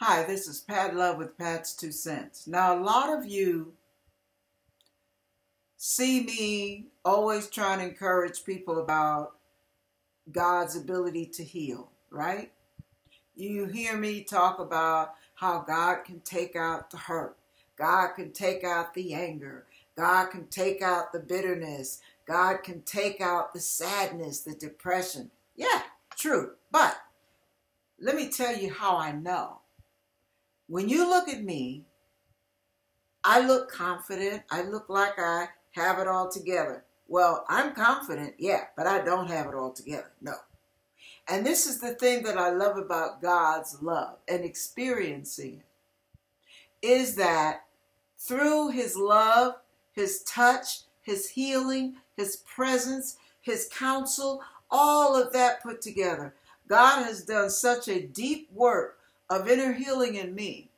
Hi, this is Pat Love with Pat's Two Cents. Now, a lot of you see me always trying to encourage people about God's ability to heal, right? You hear me talk about how God can take out the hurt, God can take out the anger, God can take out the bitterness, God can take out the sadness, the depression. Yeah, true. But let me tell you how I know. When you look at me, I look confident. I look like I have it all together. Well, I'm confident, yeah, but I don't have it all together. No. And this is the thing that I love about God's love and experiencing it is that through his love, his touch, his healing, his presence, his counsel, all of that put together, God has done such a deep work of inner healing in me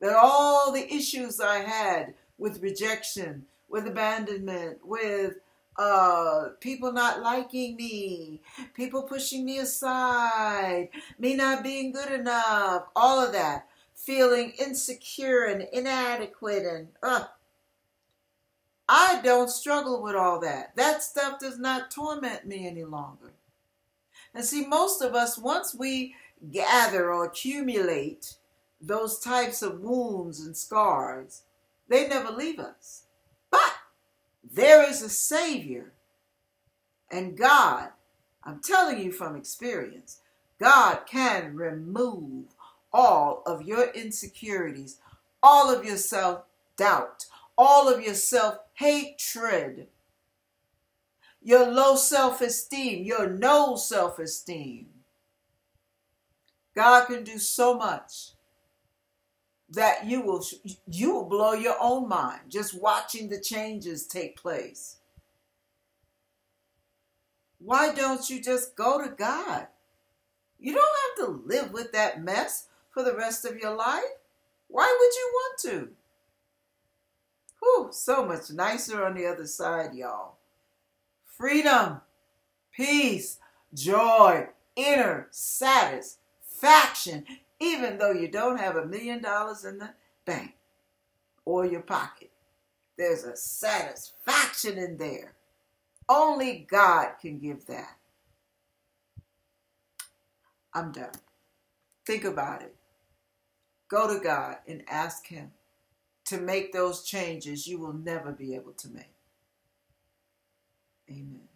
that all the issues I had with rejection, with abandonment, with uh, people not liking me, people pushing me aside, me not being good enough, all of that, feeling insecure and inadequate and uh, I don't struggle with all that. That stuff does not torment me any longer. And see, most of us, once we gather or accumulate those types of wounds and scars, they never leave us. But there is a Savior. And God, I'm telling you from experience, God can remove all of your insecurities, all of your self doubt, all of your self hatred your low self esteem, your no self esteem. God can do so much that you will you will blow your own mind just watching the changes take place. Why don't you just go to God? You don't have to live with that mess for the rest of your life. Why would you want to? Whew, so much nicer on the other side, y'all freedom, peace, joy, inner satisfaction, even though you don't have a million dollars in the bank or your pocket. There's a satisfaction in there. Only God can give that. I'm done. Think about it. Go to God and ask Him to make those changes you will never be able to make. Amen.